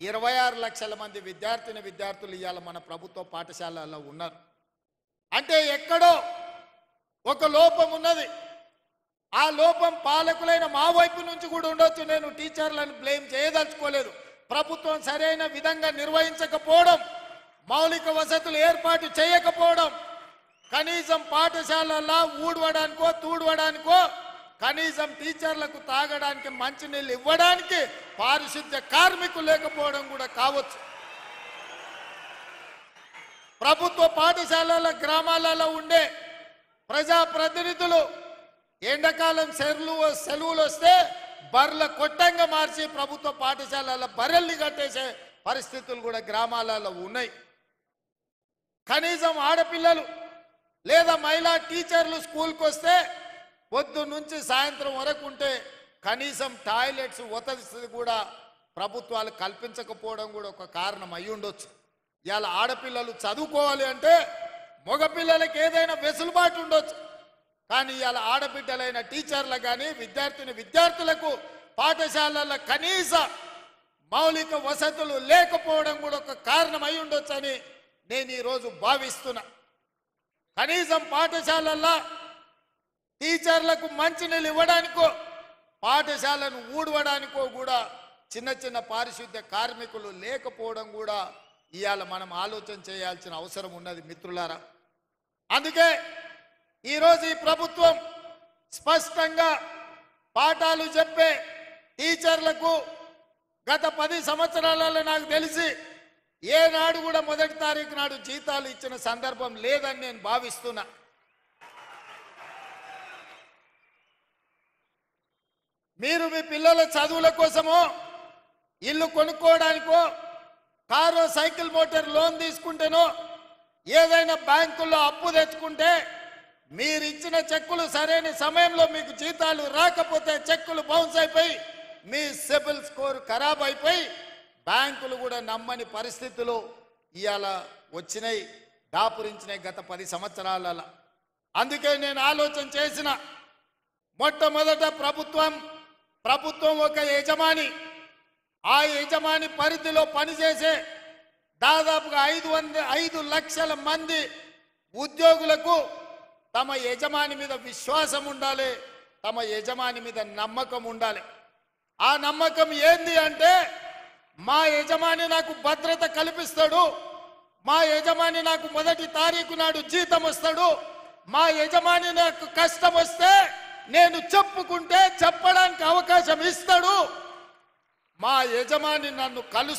ఇరవై ఆరు లక్షల మంది విద్యార్థిని విద్యార్థులు ఇవాళ మన ప్రభుత్వ పాఠశాలల్లో ఉన్నారు. అంటే ఎక్కడో ఒక లోపం ఉన్నది. ఆ లోపం పాలకులైన మా వైపు నుంచి కూడా ఉండొచ్చు. నేను టీచర్లను బ్లేమ్ చేయదలుచుకోలేదు. ప్రభుత్వం సరైన విధంగా నిర్వహించకపోవడం మౌలిక వసతులు ఏర్పాటు చేయకపోవడం కనీసం పాఠశాలల్లో ఊడవడానికో తూడవడానికో కనీసం టీచర్లకు తాగడానికి మంచినీళ్ళు ఇవ్వడానికి పారిశుద్ధ్య కార్మికులు లేకపోవడం కూడా కావచ్చు. ప్రభుత్వ పాఠశాలల గ్రామాలలో ఉండే ప్రజాప్రతినిధులు ఎండాకాలం సెలవు సెలవులు వస్తే బర్రెల కొట్టంగా మార్చి ప్రభుత్వ పాఠశాలల బర్రెల్ని కట్టేసే పరిస్థితులు కూడా గ్రామాలలో ఉన్నాయి. కనీసం ఆడపిల్లలు లేదా మహిళా టీచర్లు స్కూల్కి వస్తే పొద్దు నుంచి సాయంత్రం వరకు ఉంటే కనీసం టాయిలెట్స్ వసతి కూడా ప్రభుత్వాలు కల్పించకపోవడం కూడా ఒక కారణం అయి ఉండొచ్చు. ఇవాళ ఆడపిల్లలు చదువుకోవాలి అంటే మగపిల్లలకి ఏదైనా వెసులుబాటు ఉండొచ్చు. కానీ ఇవాళ ఆడబిడ్డలైన టీచర్లకు కానీ విద్యార్థిని విద్యార్థులకు పాఠశాలల్లో కనీస మౌలిక వసతులు లేకపోవడం కూడా ఒక కారణం అయి ఉండొచ్చని నేను ఈరోజు భావిస్తున్నా. కనీసం పాఠశాలల్లో టీచర్లకు మంచినీళ్ళు ఇవ్వడానికో పాఠశాలను ఊడవడానికో కూడా చిన్న చిన్న పారిశుద్ధ్య కార్మికులు లేకపోవడం కూడా ఇవాళ మనం ఆలోచన చేయాల్సిన అవసరం ఉన్నది మిత్రులారా. అందుకే ఈరోజు ఈ ప్రభుత్వం స్పష్టంగా పాఠాలు చెప్పే టీచర్లకు గత పది సంవత్సరాలలో నాకు తెలిసి ఏనాడు కూడా మొదటి తారీఖు నాడు జీతాలు ఇచ్చిన సందర్భం లేదని నేను భావిస్తున్నా. మీరు మీ పిల్లల చదువుల కోసమో ఇల్లు కొనుక్కోవడానికో కారు సైకిల్ మోటార్ లోన్ తీసుకుంటేనో ఏదైనా బ్యాంకుల్లో అప్పు తెచ్చుకుంటే మీరు ఇచ్చిన చెక్కులు సరైన సమయంలో మీకు జీతాలు రాకపోతే చెక్కులు బౌన్స్ అయిపోయి మీ సిబిల్ స్కోర్ ఖరాబ్ అయిపోయి బ్యాంకులు కూడా నమ్మని పరిస్థితులు ఇవాళ వచ్చినాయి దాపురించినాయి గత పది సంవత్సరాలలో. అందుకే నేను ఆలోచన చేసిన మొట్టమొదట ప్రభుత్వం ప్రభుత్వం ఒక యజమాని. ఆ యజమాని పరిధిలో పనిచేసే దాదాపుగా ఐదు వంద ఐదు లక్షల మంది ఉద్యోగులకు తమ యజమాని మీద విశ్వాసం ఉండాలి తమ యజమాని మీద నమ్మకం ఉండాలి. ఆ నమ్మకం ఏంది అంటే మా యజమాని నాకు భద్రత కల్పిస్తాడు మా యజమాని నాకు మొదటి తారీఖు నాడు జీతం వస్తాడు మా యజమాని నాకు కష్టం వస్తే నేను చెప్పుకుంటే చెప్పడానికి అవకాశం ఇస్తాడు. మా యజమాని నన్ను కలు